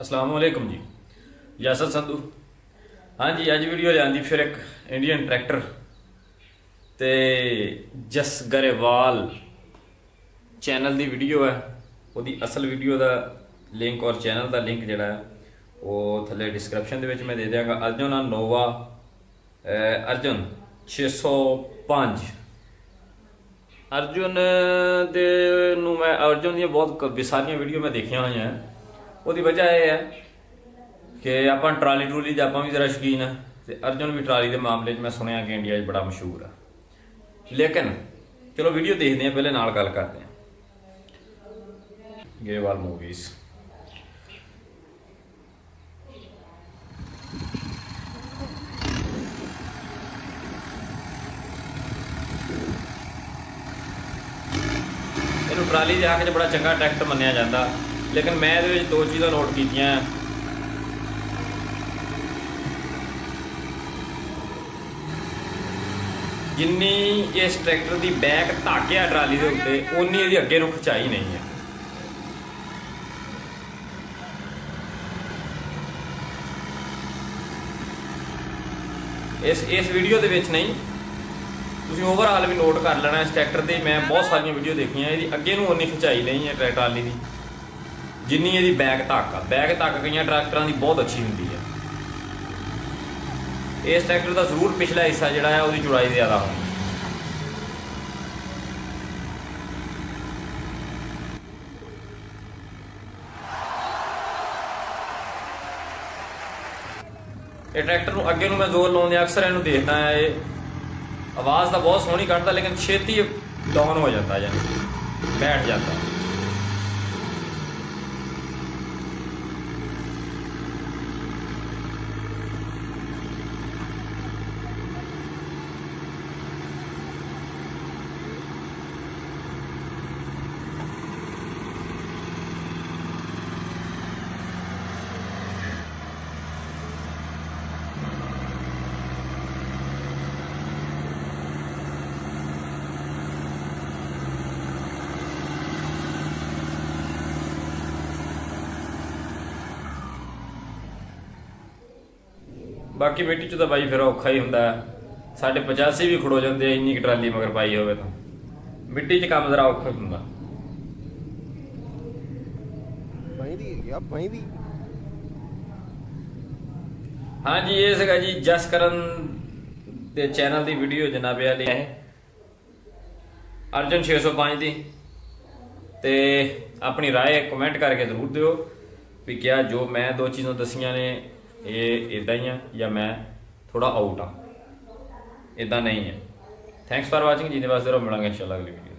ਅਸਲਾਮ ਵਾਲੇਕੁਮ ਜੀ। ਯਾਸਰ ਸੰਧੂ। ਹਾਂਜੀ, ਅੱਜ ਵੀਡੀਓ ਲਿਆਂਦੀ ਫਿਰ ਇੱਕ ਇੰਡੀਅਨ ਟਰੈਕਟਰ ਤੇ ਜਸ ਗਰੇਵਾਲ ਚੈਨਲ ਦੀ ਵੀਡੀਓ ਹੈ। ਉਹਦੀ ਅਸਲ ਵੀਡੀਓ ਦਾ ਲਿੰਕ ਔਰ ਚੈਨਲ ਦਾ ਲਿੰਕ ਜਿਹੜਾ ਹੈ, ਉਹ ਥੱਲੇ ਡਿਸਕ੍ਰਿਪਸ਼ਨ ਦੇ ਵਿੱਚ ਮੈਂ ਦੇ ਦਿਆਂਗਾ। ਅਰਜੁਨ ਨੋਵਾ ਅਹ ਅਰਜੁਨ 605 ਅਰਜੁਨ ਦੇ ਨੂੰ ਮੈਂ, ਅਰਜੁਨ ਦੀਆਂ ਬਹੁਤ ਵਿਸਾਰੀਆਂ ਵੀਡੀਓ ਮੈਂ ਦੇਖੀਆਂ ਹੋਈਆਂ। ਉਹਦੀ ਵਜ੍ਹਾ ਇਹ ਹੈ ਕਿ ਆਪਾਂ ਟਰਾਲੀ ਟਰੂਲੀ ਦੇ ਆਪਾਂ ਵੀ ਜ਼ਰਾ ਸ਼ੌਕੀਨ ਆ ਤੇ ਅਰਜੁਨ ਵੀ ਟਰਾਲੀ ਦੇ ਮਾਮਲੇ 'ਚ ਮੈਂ ਸੁਣਿਆ ਕਿ ਇੰਡੀਆ 'ਚ ਬੜਾ ਮਸ਼ਹੂਰ ਆ। ਲੇਕਿਨ ਚਲੋ ਵੀਡੀਓ ਦੇਖਦੇ ਆ ਪਹਿਲੇ ਨਾਲ ਗੱਲ ਕਰਦੇ ਆ ਗੇਵਾਲ ਮੂਵੀਜ਼ ਇਹਨੂੰ ਟਰਾਲੀ ਦੇ ਹੱਕ 'ਚ ਬੜਾ ਚੰਗਾ ਟਰੈਕਟਰ ਮੰਨਿਆ ਜਾਂਦਾ। ਲੇਕਿਨ ਮੈਂ ਇਹਦੇ ਵਿੱਚ ਦੋ ਚੀਜ਼ਾਂ ਨੋਟ ਕੀਤੀਆਂ ਜਿੰਨੀ ਇਸ ਟਰੈਕਟਰ ਦੀ ਬੈਕ ਧਾਕਿਆ ਟਰਾਲੀ ਦੇ ਉੱਤੇ, ਓਨੀ ਇਹਦੀ ਅੱਗੇ ਨੂੰ ਖਚਾਈ ਨਹੀਂ ਹੈ। ਇਸ ਇਸ ਵੀਡੀਓ ਦੇ ਵਿੱਚ ਨਹੀਂ, ਤੁਸੀਂ ਓਵਰਆਲ ਵੀ ਨੋਟ ਕਰ ਲੈਣਾ ਇਸ ਟਰੈਕਟਰ ਤੇ। ਮੈਂ ਬਹੁਤ ਸਾਰੀਆਂ ਵੀਡੀਓ ਦੇਖੀਆਂ, ਇਹਦੀ ਅੱਗੇ ਨੂੰ ਓਨੀ ਖਿਚਾਈ ਨਹੀਂ ਹੈ ਟਰੈਕਟਰ ਟਰਾਲੀ ਦੀ। ਜਿੰਨੀ ਇਹਦੀ ਬੈਕ ਧੱਕ ਆ। ਬੈਕ ਧੱਕ ਕਈਆਂ ਟਰੈਕਟਰਾਂ ਦੀ ਬਹੁਤ ਅੱਛੀ ਹੁੰਦੀ ਹੈ ਇਸ ਟਰੈਕਟਰ ਦਾ ਜ਼ਰੂਰ ਪਿਛਲਾ ਹਿੱਸਾ ਜਿਹੜਾ ਹੈ ਉਹਦੀ ਚੌੜਾਈ ਜ਼ਿਆਦਾ ਹੋਣੀ। ਇਹ ਟਰੈਕਟਰ ਨੂੰ ਅੱਗੇ ਨੂੰ ਮੈਂ ਜ਼ੋਰ ਲਾਉਂਦੇ ਅਕਸਰ ਇਹਨੂੰ ਦੇਖਦਾ ਆ, ਇਹ ਆਵਾਜ਼ ਤਾਂ ਬਹੁਤ ਸੋਹਣੀ ਕੱਢਦਾ, ਲੇਕਿਨ ਛੇਤੀ ਡਾਊਨ ਹੋ ਜਾਂਦਾ ਜਾਂ ਬੈਠ ਜਾਂਦਾ। ਬਾਕੀ ਮਿੱਟੀ ਚ ਤਾਂ ਬਾਈ ਫਿਰ ਔਖਾ ਹੀ ਹੁੰਦਾ ਹੈ। ਸਾਡੇ 85 ਵੀ ਖੜੋ ਜਾਂਦੇ ਆ ਇੰਨੀ ਕੁ ਟਰਾਲੀ ਮਗਰ ਪਾਈ ਹੋਵੇ ਤਾਂ ਮਿੱਟੀ 'ਚ ਕੰਮ ਜ਼ਰਾ ਔਖਾ ਹੀ ਹੁੰਦਾ ਬੈਂਦੀ ਹੈਗੀ ਆ ਬੈਂਦੀ ਹਾਂਜੀ ਇਹ ਸੀਗਾ ਜੀ ਜਸ ਕਰਨ ਦੇ ਚੈਨਲ ਦੀ ਵੀਡੀਓ ਜਨਾਬੇ ਵਾਲੀ ਹੈ ਅਰਜਨ 605 ਦੀ ਤੇ ਆਪਣੀ رائے ਕਮੈਂਟ ਕਰਕੇ ਜ਼ਰੂਰ ਦਿਓ ਵੀ ਕਿਆ ਜੋ ਮੈਂ ਦੋ ਚੀਜ਼ਾਂ ਦਸੀਆਂ ਨੇ ਇਹ ਇਦਾਂ ਹੀ ਆ ਜਾਂ ਮੈਂ ਥੋੜਾ ਆਊਟ ਆ। ਇਦਾਂ ਨਹੀਂ ਹੈ। ਥੈਂਕਸ ਫਾਰ ਵਾਚਿੰਗ ਜੀ ਦੇ ਵਾਸਤੇ ਰੋ ਮਿਲਾਂਗੇ, ਇਨਸ਼ਾਅੱਲਾ ਅਗਲੀ ਵੀਡੀਓ